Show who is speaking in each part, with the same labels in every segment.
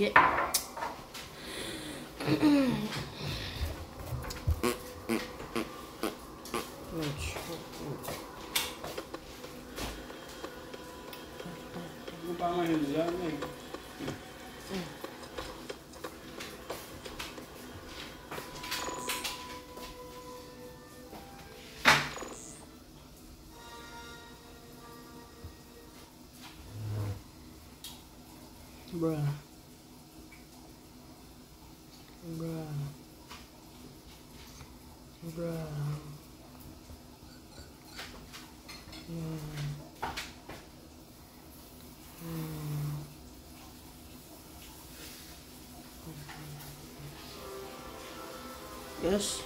Speaker 1: Bruh. Bruh. Yes.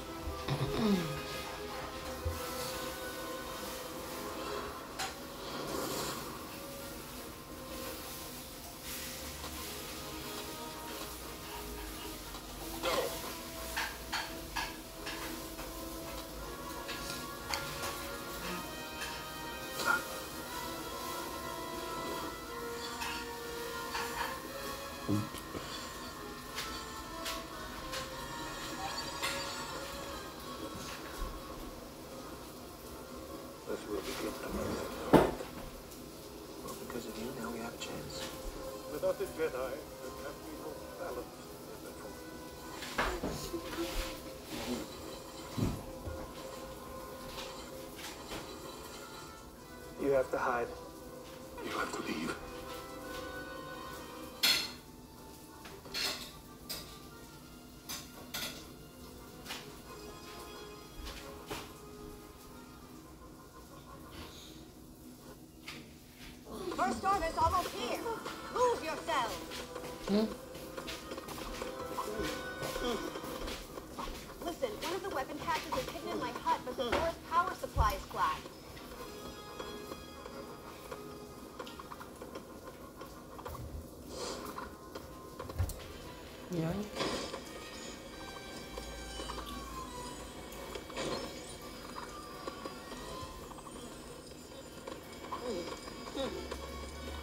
Speaker 2: Jedi, there can be balance in the Force.
Speaker 3: You have to hide.
Speaker 2: You have to leave.
Speaker 4: First order's almost here. Yourselves. Listen, one of the weapon is hidden in my hut, but the power supply is.
Speaker 1: Yeah.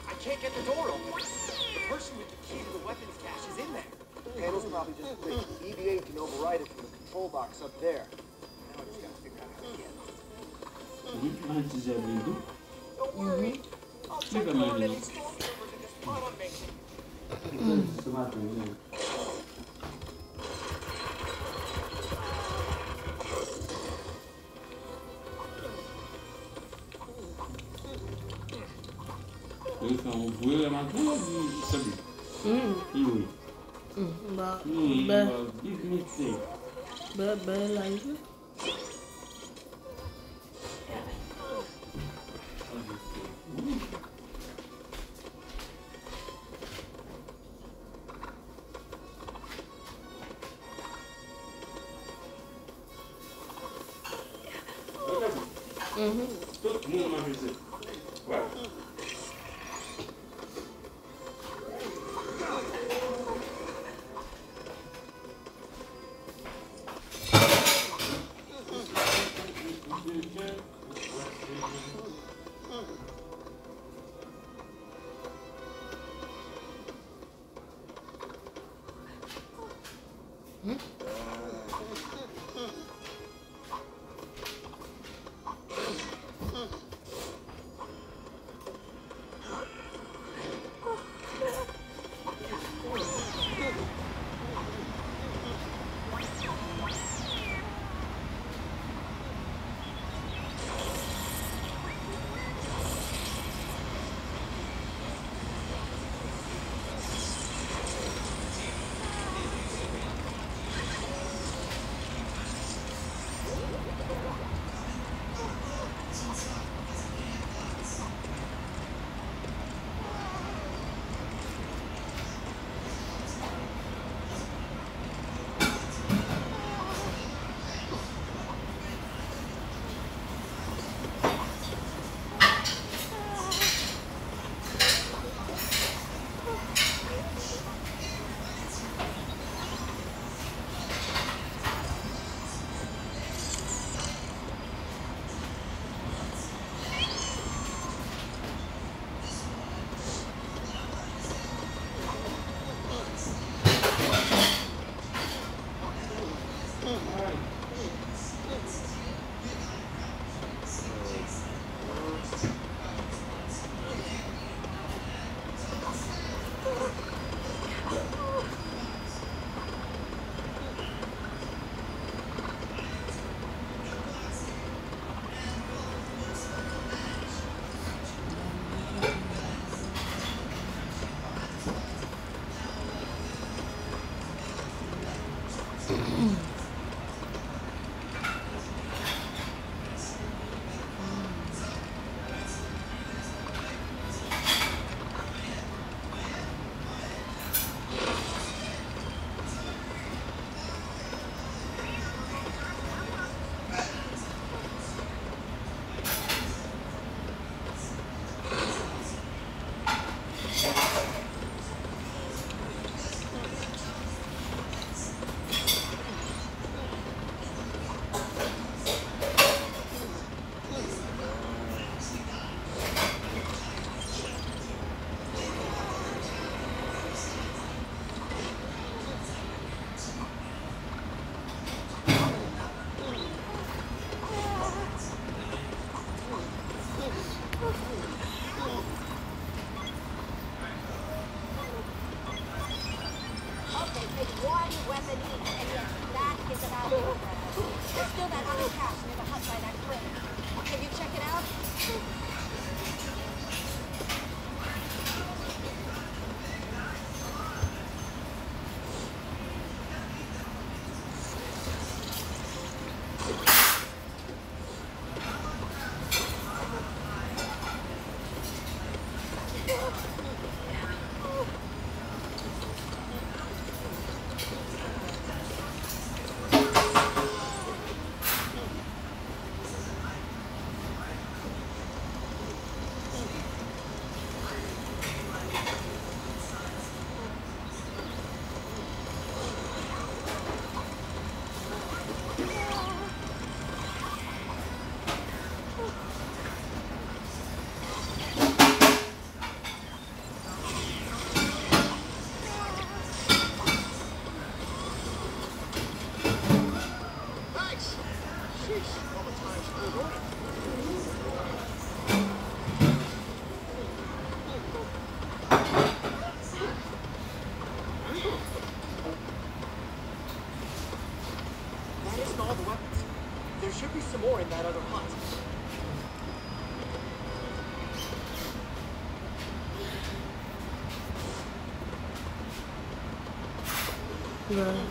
Speaker 5: I can't get the door
Speaker 3: box up there. Now I just gotta figure out how to get it.
Speaker 6: Muito antes de
Speaker 5: abrindo. Uhum. Diga,
Speaker 6: meu irmão. Hum. Então, o Buio é uma
Speaker 7: boa de saber. Hum.
Speaker 8: Hum. Hum. Hum. Hum. Hum. Hum. Hum.
Speaker 4: Hum. Hum. bird bird city. There should be some more in that other hut.
Speaker 6: Yeah.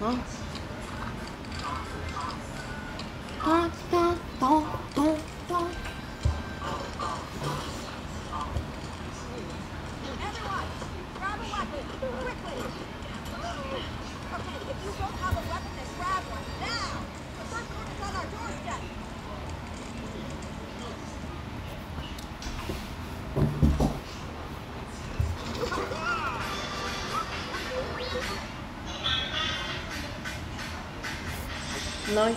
Speaker 6: 啊！啊啊！等。
Speaker 5: Nós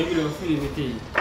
Speaker 6: レベルを
Speaker 1: 増えてい
Speaker 9: い？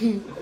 Speaker 9: À,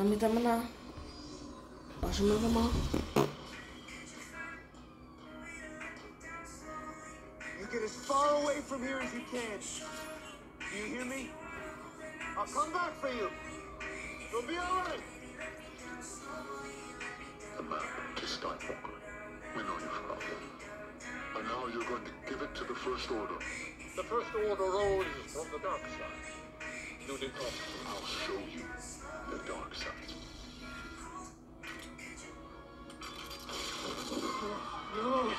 Speaker 1: mitä minä... Asemalla
Speaker 5: You get as far away from here as you can. Do you hear me? I'll come back for you. You'll be all right.
Speaker 10: The map to Skywalker. We know your father. And now you're going to give it to the First Order.
Speaker 2: The First Order rose from the dark side. You did not.
Speaker 10: I'll show you the dark side. Search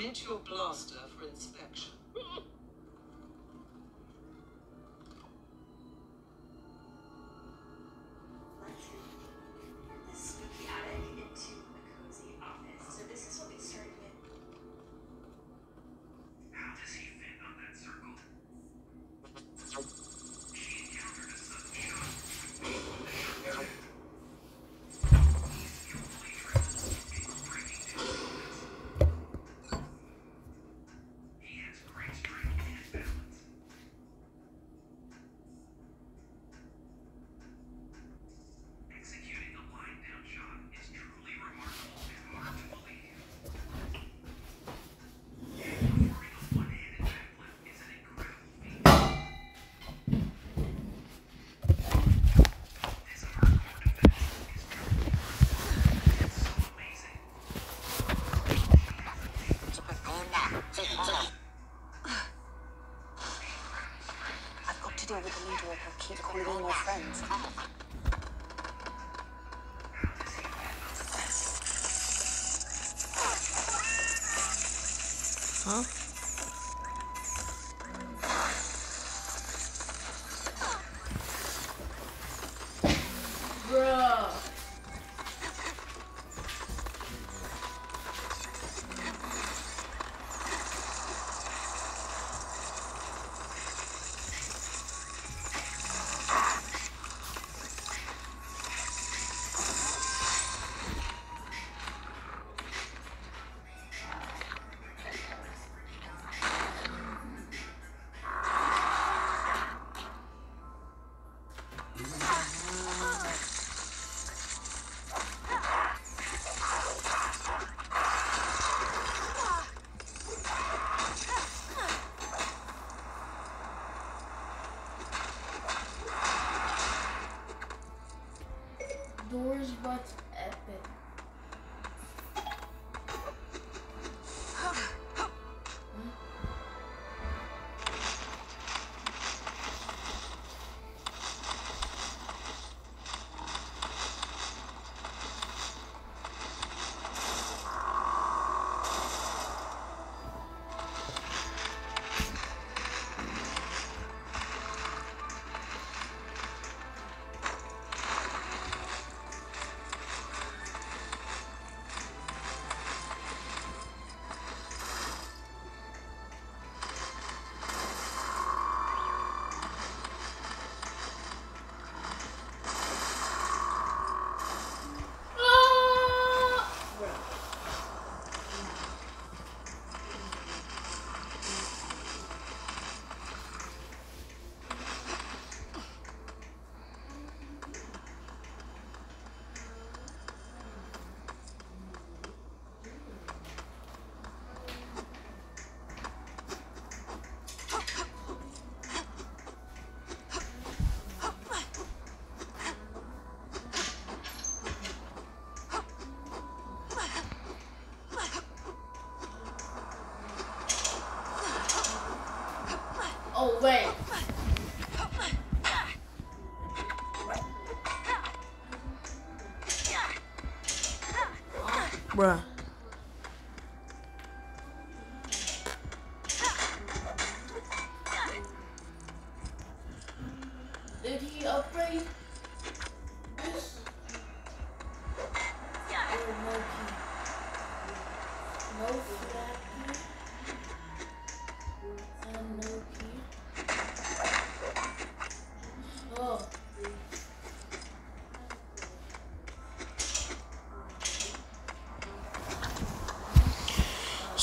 Speaker 11: Submit your blaster for inspection.
Speaker 12: Deal with the leader of calling in your friends.
Speaker 13: But epic. Wait.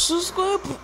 Speaker 13: Seus
Speaker 1: corpos.